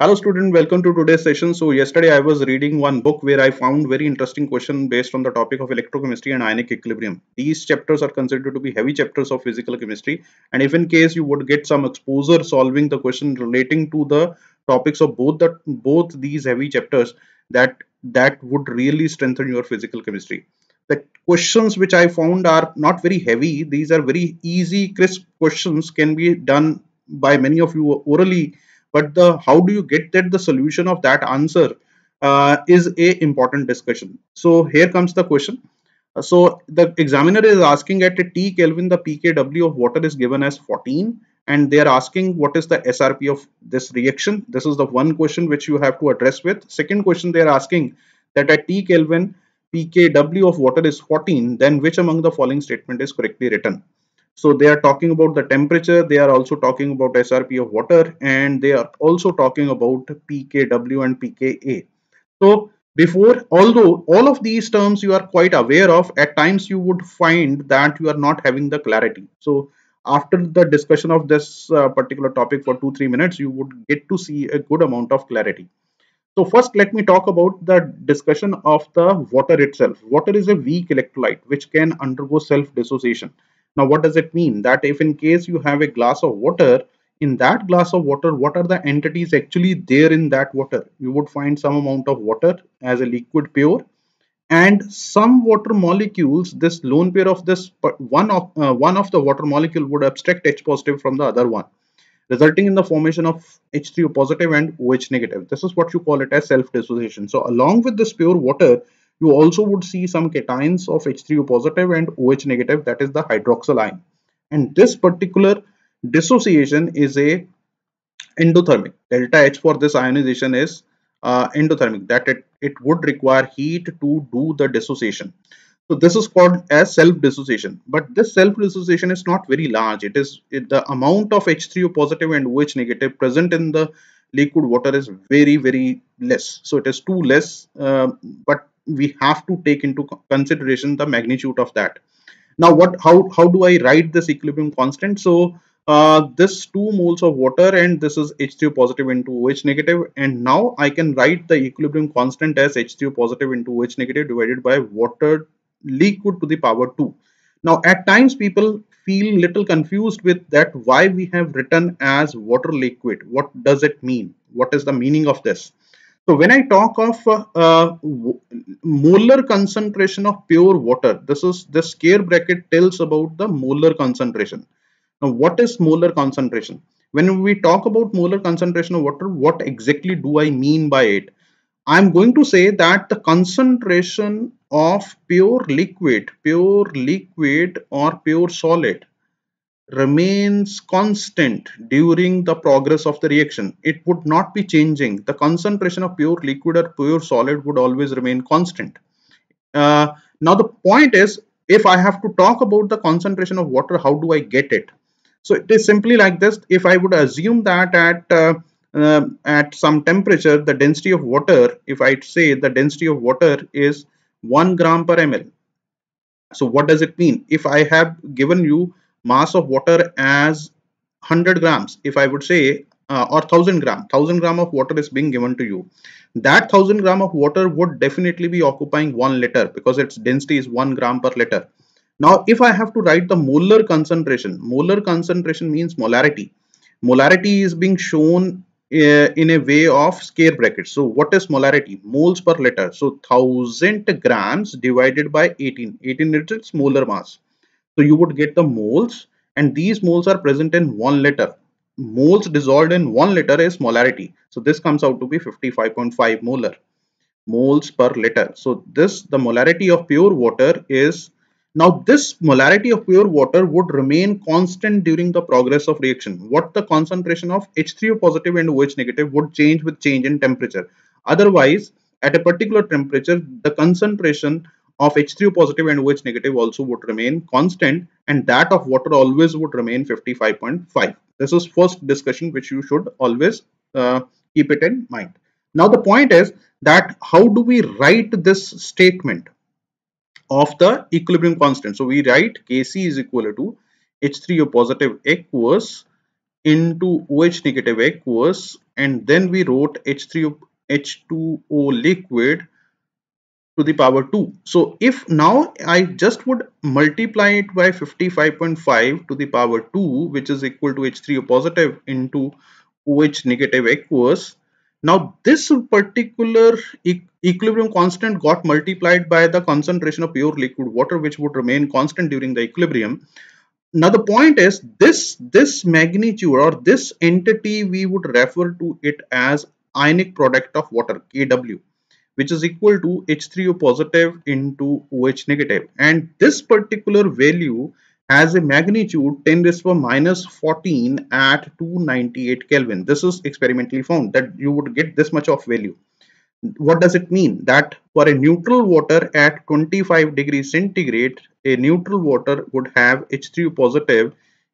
Hello student, welcome to today's session. So yesterday I was reading one book where I found very interesting question based on the topic of electrochemistry and ionic equilibrium. These chapters are considered to be heavy chapters of physical chemistry and if in case you would get some exposure solving the question relating to the topics of both the both these heavy chapters that that would really strengthen your physical chemistry. The questions which I found are not very heavy. These are very easy crisp questions can be done by many of you orally but the how do you get that the solution of that answer uh, is a important discussion so here comes the question so the examiner is asking at a T Kelvin the pKw of water is given as 14 and they are asking what is the SRP of this reaction. This is the one question which you have to address with. Second question they are asking that at T Kelvin pKw of water is 14 then which among the following statement is correctly written. So they are talking about the temperature, they are also talking about SRP of water, and they are also talking about pKw and pKa. So before, although all of these terms you are quite aware of, at times you would find that you are not having the clarity. So after the discussion of this uh, particular topic for two, three minutes, you would get to see a good amount of clarity. So first, let me talk about the discussion of the water itself. Water is a weak electrolyte which can undergo self-dissociation. Now, what does it mean? That if in case you have a glass of water, in that glass of water, what are the entities actually there in that water? You would find some amount of water as a liquid pure and some water molecules, this lone pair of this one of uh, one of the water molecule would abstract H positive from the other one resulting in the formation of H3O positive and OH negative. This is what you call it as self-dissociation. So along with this pure water, you also would see some cations of H3O positive and OH negative that is the hydroxyl ion and this particular dissociation is a endothermic. Delta H for this ionization is uh, endothermic that it, it would require heat to do the dissociation. So this is called as self dissociation but this self dissociation is not very large. It is it, the amount of H3O positive and OH negative present in the liquid water is very very less. So it is too less uh, but we have to take into consideration the magnitude of that now what how how do i write this equilibrium constant so uh, this 2 moles of water and this is H3O positive into OH negative and now I can write the equilibrium constant as H3O positive into OH negative divided by water liquid to the power 2. Now at times people feel little confused with that why we have written as water liquid. What does it mean? What is the meaning of this? So when I talk of uh, molar concentration of pure water, this is the scare bracket tells about the molar concentration. Now what is molar concentration? When we talk about molar concentration of water, what exactly do I mean by it? I'm going to say that the concentration of pure liquid, pure liquid or pure solid remains constant during the progress of the reaction. It would not be changing. The concentration of pure liquid or pure solid would always remain constant. Uh, now the point is, if I have to talk about the concentration of water, how do I get it? So it is simply like this. If I would assume that at uh, uh, at some temperature, the density of water, if I say the density of water is 1 gram per ml. So what does it mean? If I have given you mass of water as 100 grams if i would say uh, or 1000 gram. 1000 gram of water is being given to you. That 1000 gram of water would definitely be occupying 1 liter because its density is 1 gram per liter. Now if i have to write the molar concentration molar concentration means molarity. Molarity is being shown uh, in a way of scare brackets so what is molarity? Moles per liter. So 1000 grams divided by 18 18 is molar mass so you would get the moles and these moles are present in 1 liter. Moles dissolved in 1 liter is molarity. So this comes out to be 55.5 molar moles per liter. So this the molarity of pure water is now this molarity of pure water would remain constant during the progress of reaction. What the concentration of H3O positive and OH negative would change with change in temperature. Otherwise at a particular temperature the concentration of H3O positive and OH negative also would remain constant and that of water always would remain 55.5. This is first discussion which you should always uh, keep it in mind. Now the point is that how do we write this statement of the equilibrium constant? So we write Kc is equal to H3O positive equals into OH negative aqueous and then we wrote H3 H2O liquid to the power 2. So if now I just would multiply it by 55.5 to the power 2 which is equal to H3O positive into OH negative aqueous. Now this particular e equilibrium constant got multiplied by the concentration of pure liquid water which would remain constant during the equilibrium. Now the point is this this magnitude or this entity we would refer to it as ionic product of water Kw which is equal to H3O positive into OH negative and this particular value has a magnitude 10 raised to minus 14 at 298 Kelvin. This is experimentally found that you would get this much of value. What does it mean? That for a neutral water at 25 degrees centigrade, a neutral water would have H3O positive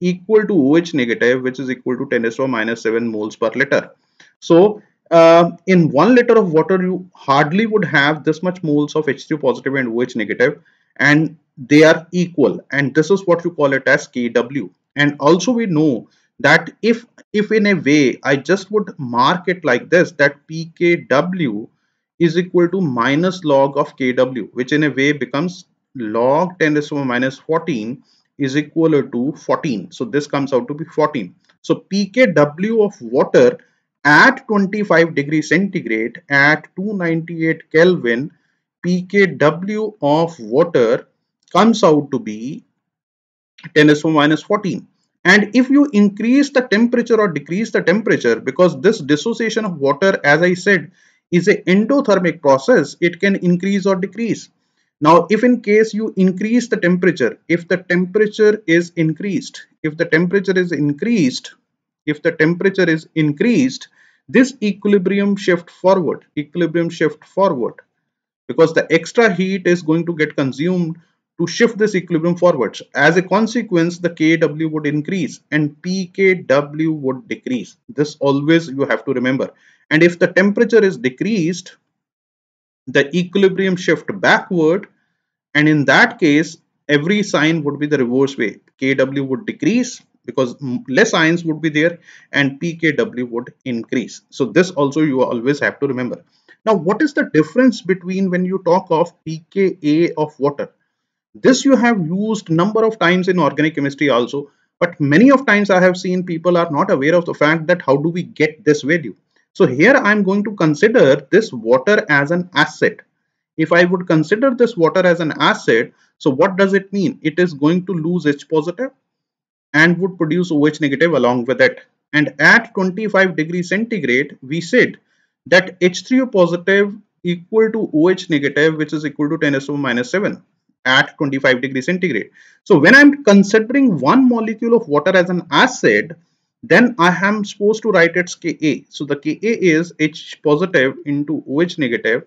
equal to OH negative which is equal to 10 raised to minus 7 moles per liter. So uh, in one liter of water you hardly would have this much moles of H2 positive and OH negative and they are equal. And this is what you call it as Kw and also we know that if if in a way I just would mark it like this that pKw is equal to minus log of Kw which in a way becomes log 10 to the minus 14 is equal to 14 so this comes out to be 14 so pKw of water at 25 degrees centigrade at 298 Kelvin pKw of water comes out to be 10 to minus 14 and if you increase the temperature or decrease the temperature because this dissociation of water as I said is an endothermic process it can increase or decrease. Now if in case you increase the temperature if the temperature is increased if the temperature is increased if the temperature is increased this equilibrium shift forward equilibrium shift forward because the extra heat is going to get consumed to shift this equilibrium forwards. As a consequence the kw would increase and pkw would decrease. This always you have to remember. And if the temperature is decreased the equilibrium shift backward and in that case every sign would be the reverse way. Kw would decrease because less ions would be there and pKw would increase. So this also you always have to remember. Now what is the difference between when you talk of pKa of water? This you have used number of times in organic chemistry also but many of times I have seen people are not aware of the fact that how do we get this value. So here I am going to consider this water as an acid. If I would consider this water as an acid, so what does it mean? It is going to lose H positive and would produce OH negative along with it. And at 25 degrees centigrade, we said that H3O positive equal to OH negative, which is equal to 10 to minus 7 at 25 degrees centigrade. So when I'm considering one molecule of water as an acid, then I am supposed to write its Ka. So the Ka is H positive into OH negative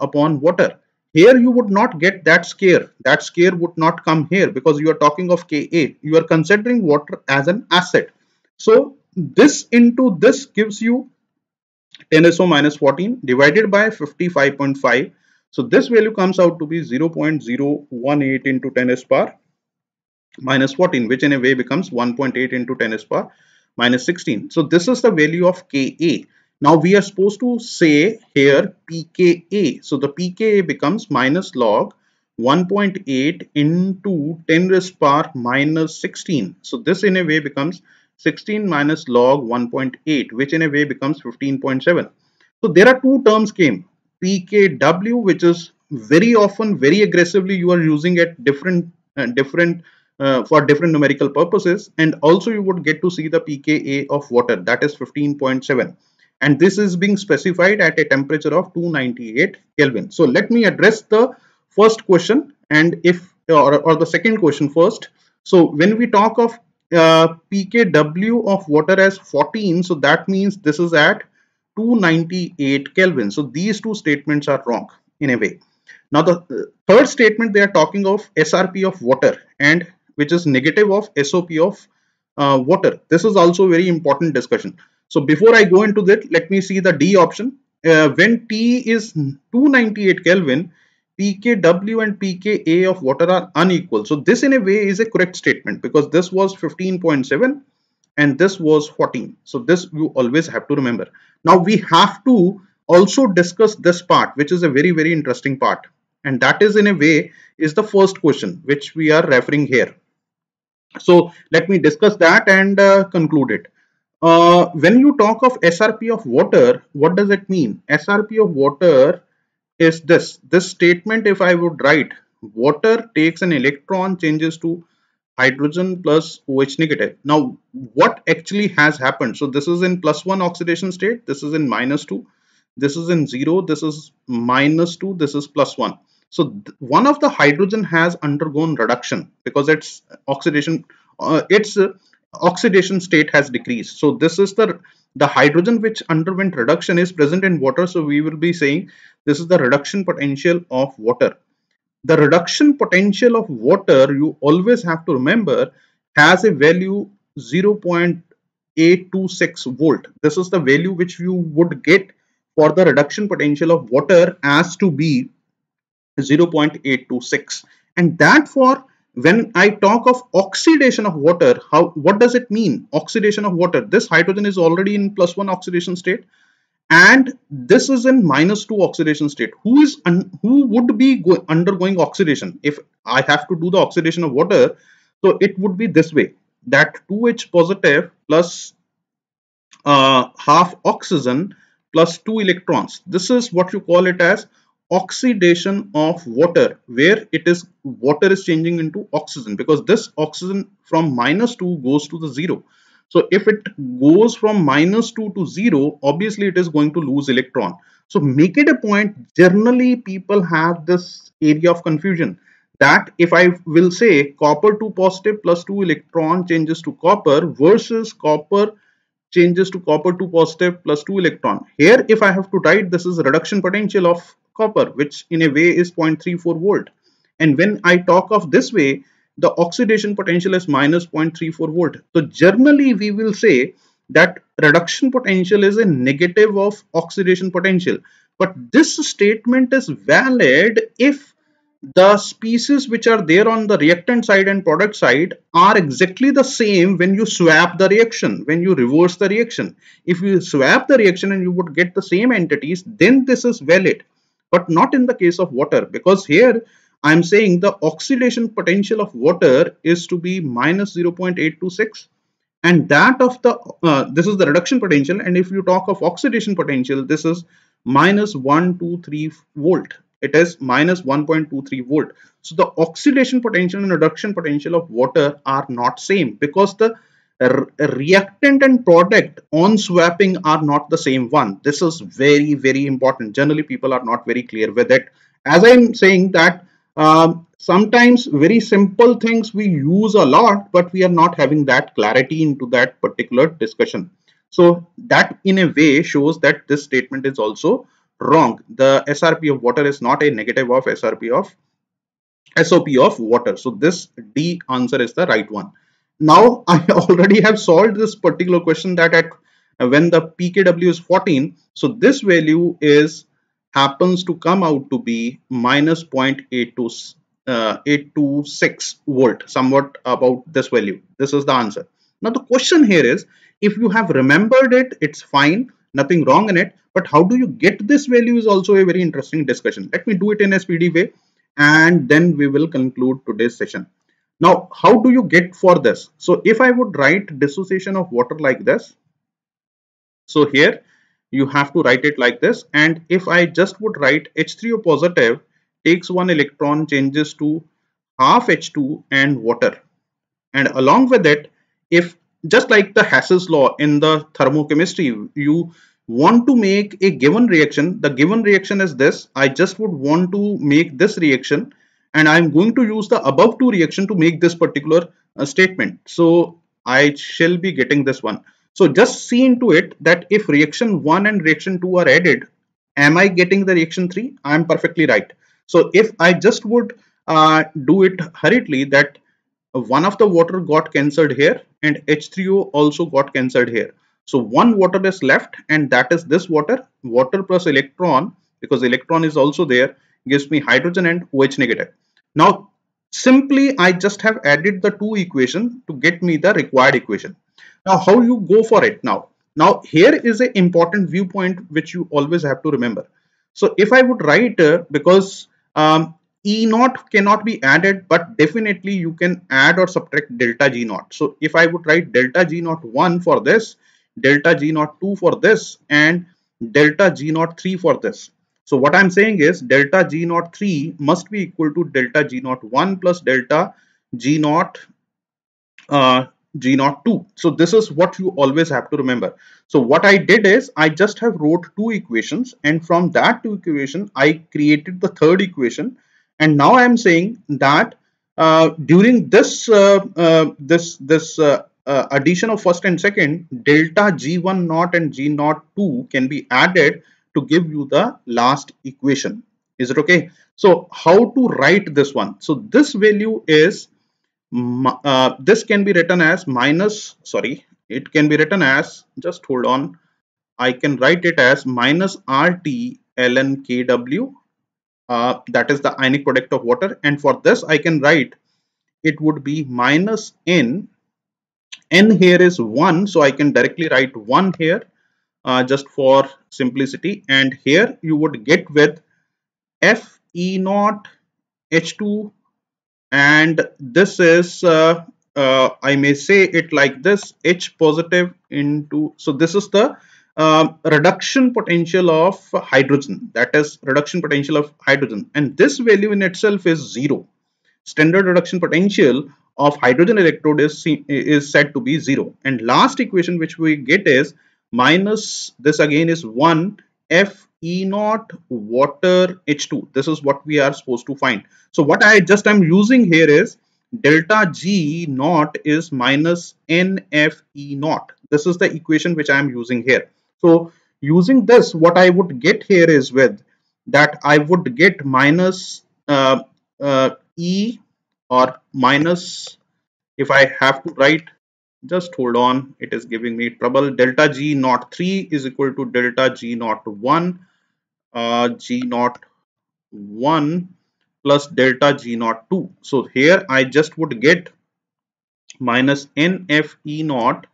upon water. Here you would not get that scare. That scare would not come here because you are talking of Ka. You are considering water as an acid. So this into this gives you 10 SO minus 14 divided by 55.5. So this value comes out to be 0.018 into 10 s power minus 14 which in a way becomes 1.8 into 10 s power minus 16. So this is the value of Ka. Now we are supposed to say here pKa. So the pKa becomes minus log 1.8 into 10 raised power minus 16. So this in a way becomes 16 minus log 1.8 which in a way becomes 15.7. So there are two terms came pKw which is very often very aggressively you are using at different uh, different uh, for different numerical purposes and also you would get to see the pKa of water that is 15.7 and this is being specified at a temperature of 298 Kelvin. So let me address the first question and if or, or the second question first. So when we talk of uh, pKw of water as 14 so that means this is at 298 Kelvin. So these two statements are wrong in a way. Now the uh, third statement they are talking of SRP of water and which is negative of SOP of uh, water. This is also very important discussion. So before I go into that, let me see the D option. Uh, when T is 298 Kelvin, pKw and pKa of water are unequal. So this in a way is a correct statement because this was 15.7 and this was 14 so this you always have to remember. Now we have to also discuss this part which is a very very interesting part. And that is in a way is the first question which we are referring here. So let me discuss that and uh, conclude it uh, when you talk of srp of water what does it mean srp of water is this this statement if i would write water takes an electron changes to hydrogen plus OH negative. Now, what actually has happened? So this is in plus one oxidation state. This is in minus two. This is in zero. This is minus two. This is plus one. So one of the hydrogen has undergone reduction because its oxidation, uh, its uh, oxidation state has decreased. So this is the the hydrogen which underwent reduction is present in water. So we will be saying this is the reduction potential of water the reduction potential of water you always have to remember has a value 0.826 volt this is the value which you would get for the reduction potential of water as to be 0.826 and that for when I talk of oxidation of water, how what does it mean? Oxidation of water. This hydrogen is already in plus one oxidation state and this is in minus 2 oxidation state who is who would be undergoing oxidation if i have to do the oxidation of water so it would be this way that 2h positive plus uh, half oxygen plus 2 electrons this is what you call it as oxidation of water where it is water is changing into oxygen because this oxygen from minus 2 goes to the zero so if it goes from minus 2 to 0, obviously it is going to lose electron. So make it a point, generally people have this area of confusion that if I will say copper 2 positive plus 2 electron changes to copper versus copper changes to copper 2 positive plus 2 electron. Here if I have to write this is reduction potential of copper which in a way is 0.34 volt. And when I talk of this way the oxidation potential is minus 0.34 volt. So generally we will say that reduction potential is a negative of oxidation potential. But this statement is valid if the species which are there on the reactant side and product side are exactly the same when you swap the reaction, when you reverse the reaction. If you swap the reaction and you would get the same entities, then this is valid. But not in the case of water because here I'm saying the oxidation potential of water is to be minus 0.826 and that of the uh, this is the reduction potential and if you talk of oxidation potential this is minus 123 volt. It is minus 1.23 volt. So the oxidation potential and reduction potential of water are not same because the reactant and product on swapping are not the same one this is very very important generally people are not very clear with it as i'm saying that um, sometimes very simple things we use a lot, but we are not having that clarity into that particular discussion. So that in a way shows that this statement is also wrong. The SRP of water is not a negative of SRP of SOP of water. So this D answer is the right one. Now I already have solved this particular question that at when the pKw is 14, so this value is happens to come out to be minus 0.826 uh, volt somewhat about this value. This is the answer. Now the question here is if you have remembered it it's fine nothing wrong in it but how do you get this value is also a very interesting discussion. Let me do it in a speedy way and then we will conclude today's session now how do you get for this? So if i would write dissociation of water like this so here you have to write it like this. And if I just would write H3O positive takes one electron changes to half H2 and water. And along with it if just like the Hess's law in the thermochemistry you want to make a given reaction. The given reaction is this. I just would want to make this reaction and I'm going to use the above two reaction to make this particular uh, statement so I shall be getting this one so just see into it that if reaction 1 and reaction 2 are added, am I getting the reaction 3? I am perfectly right. So if I just would uh, do it hurriedly that one of the water got cancelled here and H3O also got cancelled here. So one water is left and that is this water, water plus electron because electron is also there gives me hydrogen and OH negative. Now simply I just have added the two equation to get me the required equation. Now, how you go for it now? Now, here is an important viewpoint which you always have to remember. So, if I would write, uh, because um, E naught cannot be added, but definitely you can add or subtract delta G naught. So, if I would write delta G naught 1 for this, delta G naught 2 for this, and delta G naught 3 for this. So, what I'm saying is delta G naught 3 must be equal to delta G naught 1 plus delta G naught uh, G naught 2. So this is what you always have to remember. So what I did is I just have wrote two equations and from that two equation I created the third equation and now I am saying that uh, during this uh, uh, this this uh, uh, addition of first and second delta g1 naught and g naught 2 can be added to give you the last equation. Is it okay? So how to write this one? So this value is uh, this can be written as minus sorry it can be written as just hold on I can write it as minus RT ln kW uh, that is the ionic product of water. And for this I can write it would be minus N N here is 1 so I can directly write 1 here uh, just for simplicity. And here you would get with F E naught H2 and this is uh, uh, I may say it like this H positive into so this is the uh, reduction potential of hydrogen. That is reduction potential of hydrogen. And this value in itself is zero. Standard reduction potential of hydrogen electrode is is said to be zero. And last equation which we get is minus this again is 1 f E naught water H2. This is what we are supposed to find. So what I just am using here is delta G naught is minus NF E naught. This is the equation which I am using here. So using this, what I would get here is with that I would get minus uh, uh, E or minus if I have to write just hold on. It is giving me trouble. Delta g naught 3 is equal to delta g naught 1 uh, g naught 1 plus delta g naught 2 so here i just would get minus nf e naught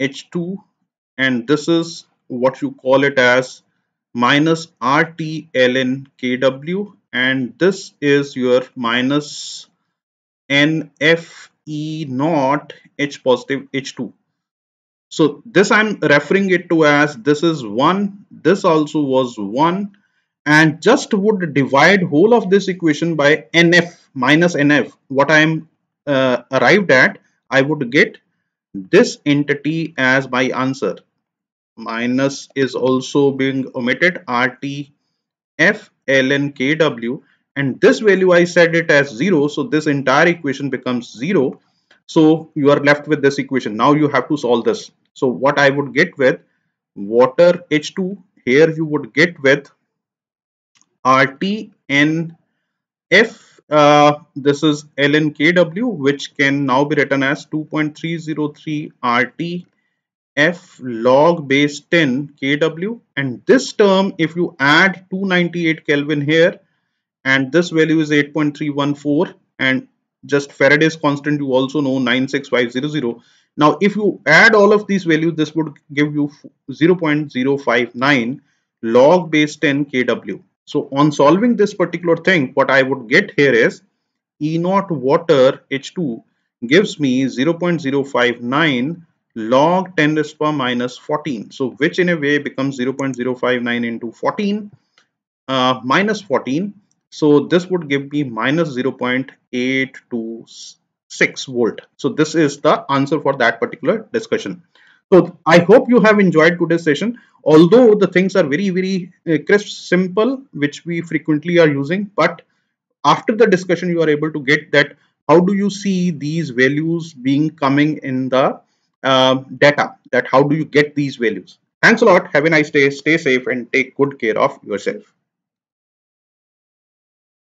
h2 and this is what you call it as minus rt ln kw and this is your minus nf e naught h positive h2 so this I'm referring it to as this is 1, this also was 1 and just would divide whole of this equation by nf minus nf. What I am uh, arrived at, I would get this entity as my answer. Minus is also being omitted rt f ln kw and this value I set it as 0 so this entire equation becomes 0 so you are left with this equation. Now you have to solve this. So what I would get with water H2 here you would get with RT and F uh, this is LNKW which can now be written as 2.303 RT F log base 10 kW and this term if you add 298 Kelvin here and this value is 8.314 and just Faraday's constant you also know 96500 now, if you add all of these values, this would give you 0.059 log base 10 kW. So on solving this particular thing, what I would get here is E naught water H2 gives me 0.059 log 10 raised to minus 14. So which in a way becomes 0.059 into 14 uh, minus 14. So this would give me minus 0.826 6 volt. So this is the answer for that particular discussion. So I hope you have enjoyed today's session. Although the things are very, very uh, crisp, simple, which we frequently are using, but after the discussion, you are able to get that how do you see these values being coming in the uh, data that how do you get these values. Thanks a lot. Have a nice day. Stay safe and take good care of yourself.